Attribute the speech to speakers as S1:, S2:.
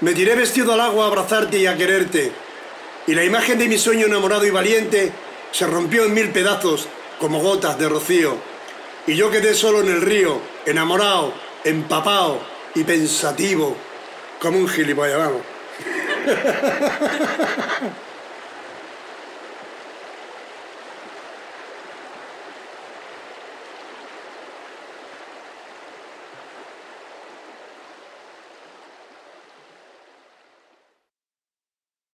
S1: Me tiré vestido al agua a abrazarte y a quererte. Y la imagen de mi sueño enamorado y valiente se rompió en mil pedazos como gotas de rocío. Y yo quedé solo en el río, enamorado, empapado y pensativo, como un gilipollas.